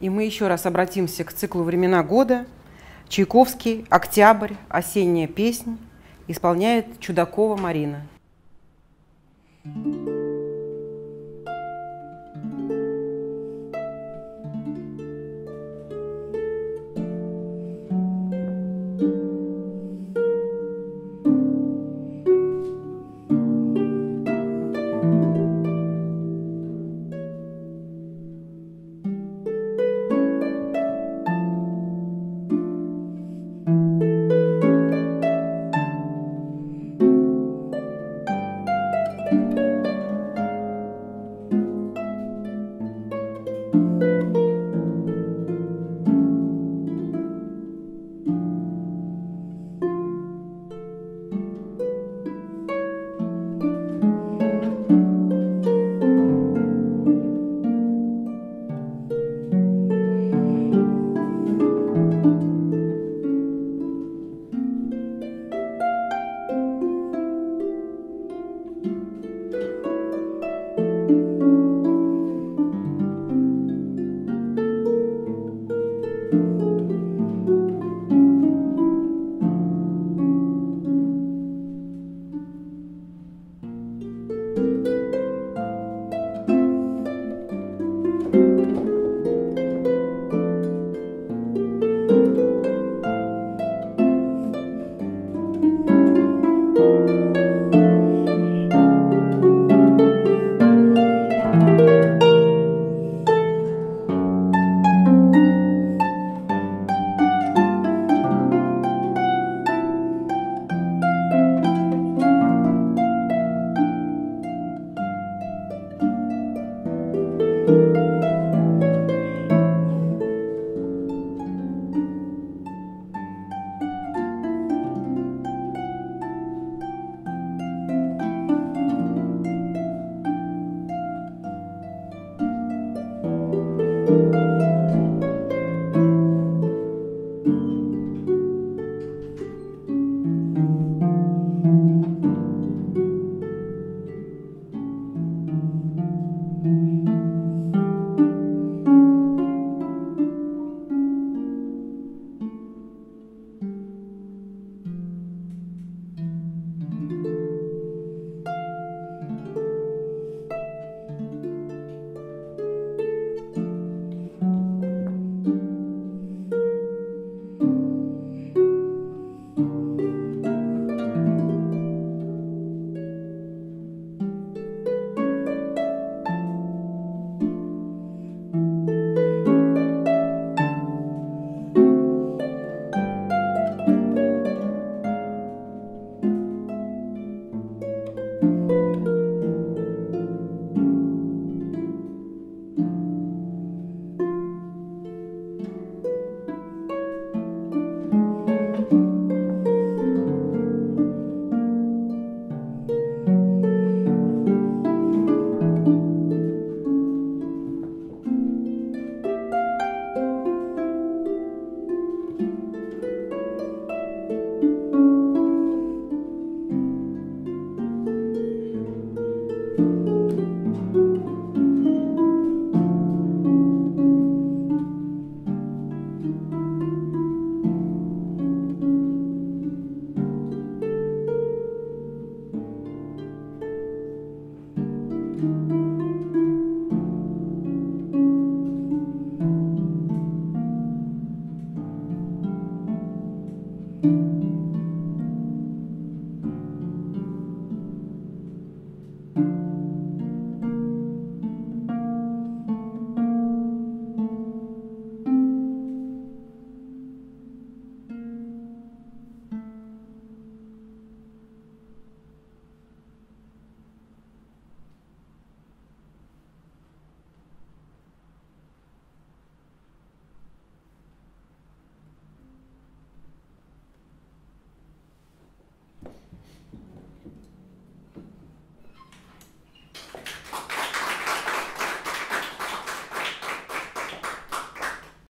И мы еще раз обратимся к циклу «Времена года». Чайковский, «Октябрь», «Осенняя песнь» исполняет Чудакова Марина. thank you Música